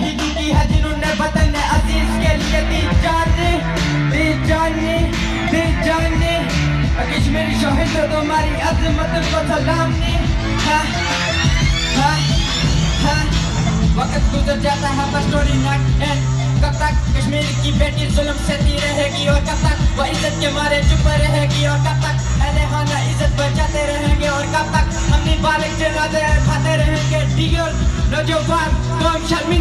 شہیدی کی ہے جنہوں نے وطن عزیز کے لیے دی جانے دی جانے دی جانے۔ اکیش میری شہید ہے تمہاری عظمت کو سلام نے۔ ہاں، ہاں، ہاں۔ وقت گزر جاتا ہے پر سٹوری ناٹ اینڈ کب تک کشمیر کی بیٹی ظلم سہتی رہے گی اور کب تک وہ عزت کے مارے چپ رہے گی اور کب تک اہل خانہ عزت بچاتے رہیں گے اور کب تک ہم نے بالک جلاتے کھاتے رہیں گے۔ ڈیگر نوجوان، قوم شرمی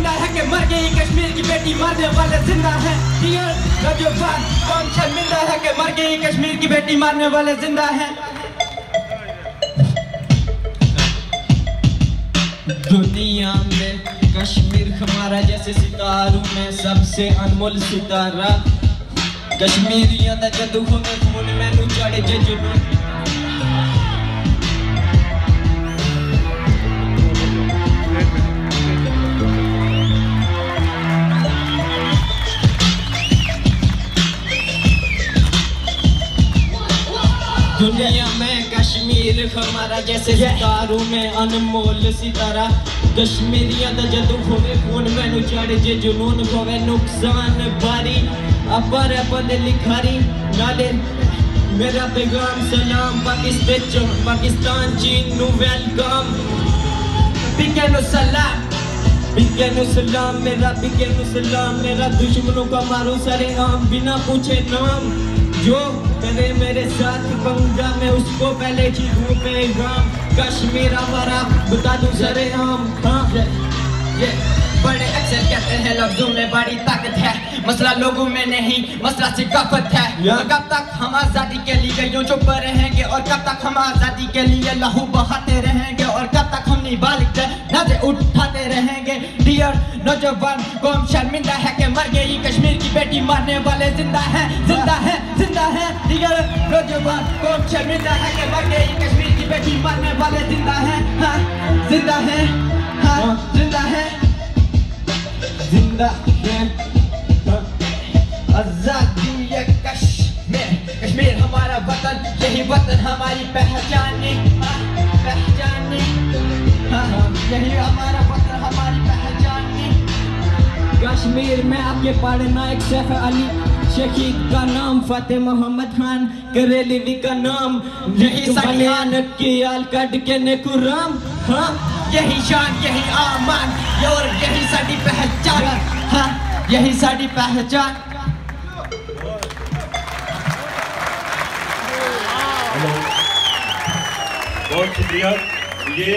والے زندہ ہیں دیئر رجفان کون شرمندہ ہے کہ مر گئی کشمیر کی بیٹی مارنے والے زندہ ہیں دنیا میں کشمیر ہمارا جیسے ستاروں میں سب سے انمول ستارہ کشمیریاں دا جدو ہونے خون میں نو چڑھ جے جنون دنیا میں کشمیر ہمارا جیسے ستاروں میں انمول ستارہ۔ کشمیریاں دا جدو ہوئے خون میں نو چڑھ جے جنون ہوئے نقصان باری۔ اپر اپن لکھاری نالے۔ میرا پیغام سلام پاکستان پاکستان چین نو ویلکم۔ بکنو سلام نو سلام میرا بگے نو سلام میرا دشمنوں کا مارو سرے عام بینا پوچھے نام۔ جو کرے میرے ساتھ پنگا میں اس کو پہلے کی ہوں پیغام کشمیر ہمارا بتا دوں سر عام۔ ہاں، بڑے اکثر کہتے ہیں لفظوں میں بڑی طاقت ہے۔ مسئلہ لوگوں میں نہیں مسئلہ ثقافت ہے۔ yeah. کب تک ہم آزادی کے لیے یوں چپ رہیں گے اور کب تک ہم آزادی کے لیے لہو بہاتے رہیں گے؟ پیر نوجوان قوم شرمندہ ہے کہ مر گئی۔ کشمیر کی بیٹی مرنے والے زندہ ہیں زندہ ہیں زندہ ہیں۔ دیگر نوجوان قوم شرمندہ ہے کہ مر گئی۔ کشمیر کی بیٹی مرنے والے زندہ ہیں ہاں، ہاں، زندہ ہیں زندہ ہیں۔ زندہ ہیں آزادی کشمیر کشمیر ہمارا وطن، یہی وطن ہماری پہچانی کشمیر میں آپ کے پڑھنا ایک سیف علی شہید کا نام فتح محمد خان کریلیوی کا نام۔ یہی سکیانک کی آل کٹ کے نیکو رام۔ ہاں؟ یہی شان یہی آمان۔ اور یہی ساڑی پہچان۔ ہاں؟ یہی ساڑی پہچان۔ بہت شکریہ۔ یہ